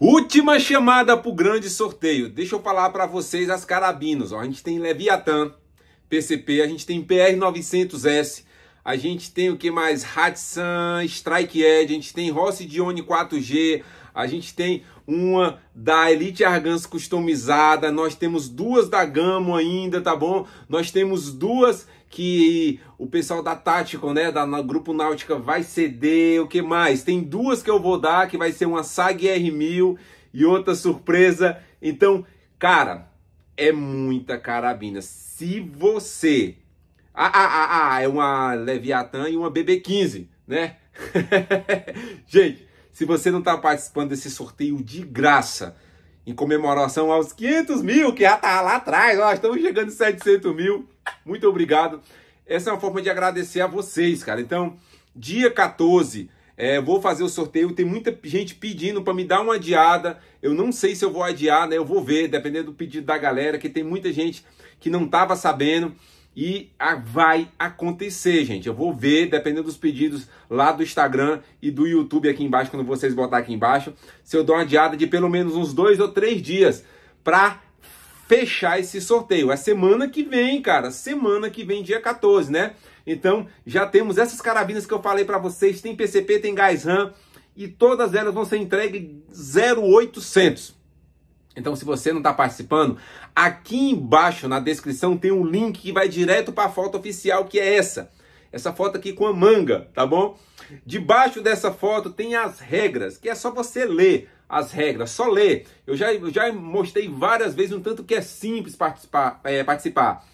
Última chamada para o grande sorteio. Deixa eu falar para vocês as carabinas. Ó, a gente tem Leviathan PCP, a gente tem PR900S, a gente tem o que mais? Hatsan Strike Edge, a gente tem Rossi Dione 4G, a gente tem uma da Elite Argans customizada, nós temos duas da Gamo ainda, tá bom? Nós temos duas que o pessoal da Tático, né, da Grupo Náutica vai ceder, o que mais? Tem duas que eu vou dar, que vai ser uma SAG R1000 e outra surpresa. Então, cara, é muita carabina. Se você... Ah, ah, ah, ah é uma Leviathan e uma BB15, né? Gente, se você não está participando desse sorteio de graça, em comemoração aos 500 mil, que já tá lá atrás, ó, estamos chegando em 700 mil. Muito obrigado. Essa é uma forma de agradecer a vocês, cara. Então, dia 14, é, vou fazer o sorteio. Tem muita gente pedindo para me dar uma adiada. Eu não sei se eu vou adiar, né? Eu vou ver, dependendo do pedido da galera, que tem muita gente que não estava sabendo. E vai acontecer, gente. Eu vou ver, dependendo dos pedidos lá do Instagram e do YouTube aqui embaixo, quando vocês botar aqui embaixo, se eu dou uma diada de pelo menos uns dois ou três dias para fechar esse sorteio. É semana que vem, cara. Semana que vem, dia 14, né? Então, já temos essas carabinas que eu falei para vocês. Tem PCP, tem gás RAM. E todas elas vão ser entregues 0800. Então, se você não está participando, aqui embaixo na descrição tem um link que vai direto para a foto oficial, que é essa. Essa foto aqui com a manga, tá bom? Debaixo dessa foto tem as regras, que é só você ler as regras, só ler. Eu já, eu já mostrei várias vezes um tanto que é simples participar. É, participar.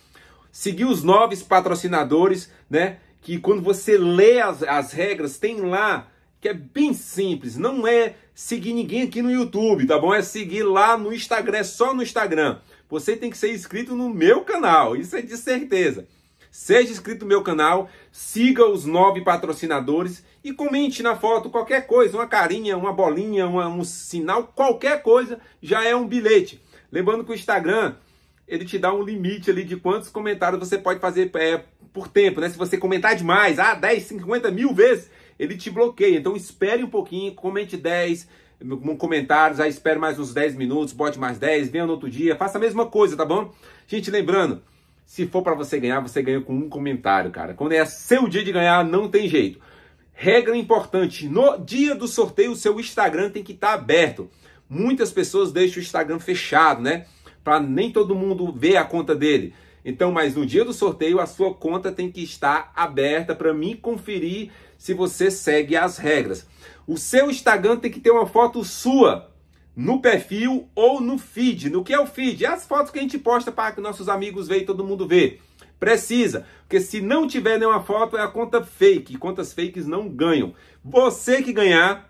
Seguir os nove patrocinadores, né? Que quando você lê as, as regras, tem lá que é bem simples, não é seguir ninguém aqui no YouTube, tá bom? É seguir lá no Instagram, é só no Instagram. Você tem que ser inscrito no meu canal, isso é de certeza. Seja inscrito no meu canal, siga os nove patrocinadores e comente na foto qualquer coisa, uma carinha, uma bolinha, uma, um sinal, qualquer coisa já é um bilhete. Lembrando que o Instagram ele te dá um limite ali de quantos comentários você pode fazer é, por tempo, né? Se você comentar demais, ah, 10, 50 mil vezes, ele te bloqueia. Então espere um pouquinho, comente 10 comentários, aí espere mais uns 10 minutos, bote mais 10, venha no outro dia, faça a mesma coisa, tá bom? Gente, lembrando, se for para você ganhar, você ganha com um comentário, cara. Quando é seu dia de ganhar, não tem jeito. Regra importante, no dia do sorteio, o seu Instagram tem que estar tá aberto. Muitas pessoas deixam o Instagram fechado, né? Para nem todo mundo ver a conta dele. Então, mas no dia do sorteio, a sua conta tem que estar aberta para mim conferir se você segue as regras. O seu Instagram tem que ter uma foto sua no perfil ou no feed. No que é o feed? É as fotos que a gente posta para que nossos amigos vejam e todo mundo vê. Precisa, porque se não tiver nenhuma foto é a conta fake. Contas fakes não ganham. Você que ganhar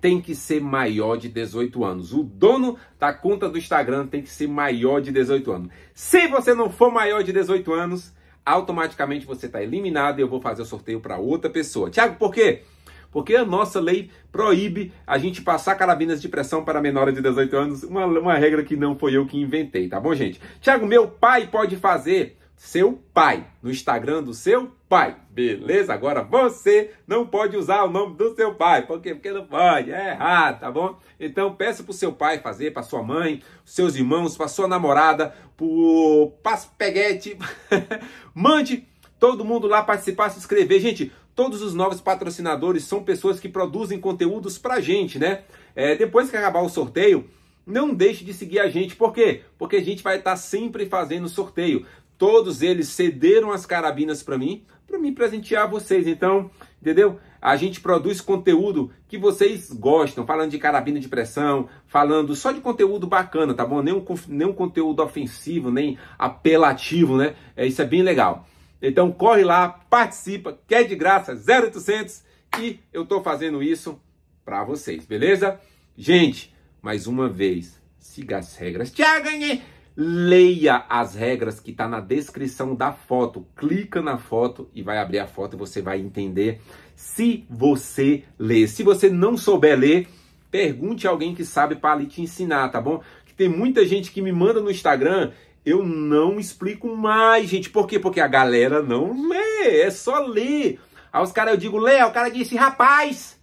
tem que ser maior de 18 anos. O dono da conta do Instagram tem que ser maior de 18 anos. Se você não for maior de 18 anos, automaticamente você está eliminado e eu vou fazer o sorteio para outra pessoa. Tiago, por quê? Porque a nossa lei proíbe a gente passar carabinas de pressão para menores de 18 anos, uma, uma regra que não foi eu que inventei, tá bom, gente? Tiago, meu pai pode fazer seu pai, no Instagram do seu pai. Beleza? Agora você não pode usar o nome do seu pai. Por quê? Porque não pode, é errado, tá bom? Então peça pro seu pai fazer, para sua mãe, seus irmãos, para sua namorada, pro paspeguete. Mande todo mundo lá participar, se inscrever. Gente, todos os novos patrocinadores são pessoas que produzem conteúdos pra gente, né? É, depois que acabar o sorteio, não deixe de seguir a gente. Por quê? Porque a gente vai estar sempre fazendo sorteio. Todos eles cederam as carabinas para mim, para mim presentear vocês. Então, entendeu? A gente produz conteúdo que vocês gostam, falando de carabina de pressão, falando só de conteúdo bacana, tá bom? Nenhum, nenhum conteúdo ofensivo, nem apelativo, né? É, isso é bem legal. Então corre lá, participa, quer de graça, 0800 e eu tô fazendo isso para vocês, beleza? Gente, mais uma vez, siga as regras. Tchau, ganhei! Leia as regras que está na descrição da foto. Clica na foto e vai abrir a foto e você vai entender se você ler. Se você não souber ler, pergunte a alguém que sabe para ali te ensinar, tá bom? Que tem muita gente que me manda no Instagram, eu não explico mais, gente. Por quê? Porque a galera não lê, é só ler. Aí os caras, eu digo, lê, o cara disse, rapaz,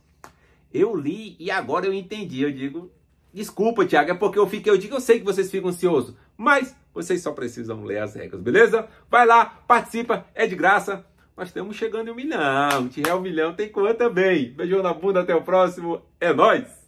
eu li e agora eu entendi. Eu digo, Desculpa, Thiago, é porque eu fiquei, eu digo, eu sei que vocês ficam ansiosos, mas vocês só precisam ler as regras, beleza? Vai lá, participa, é de graça. Nós estamos chegando em um milhão. É um milhão, tem conta também. Beijão na bunda, até o próximo. É nóis!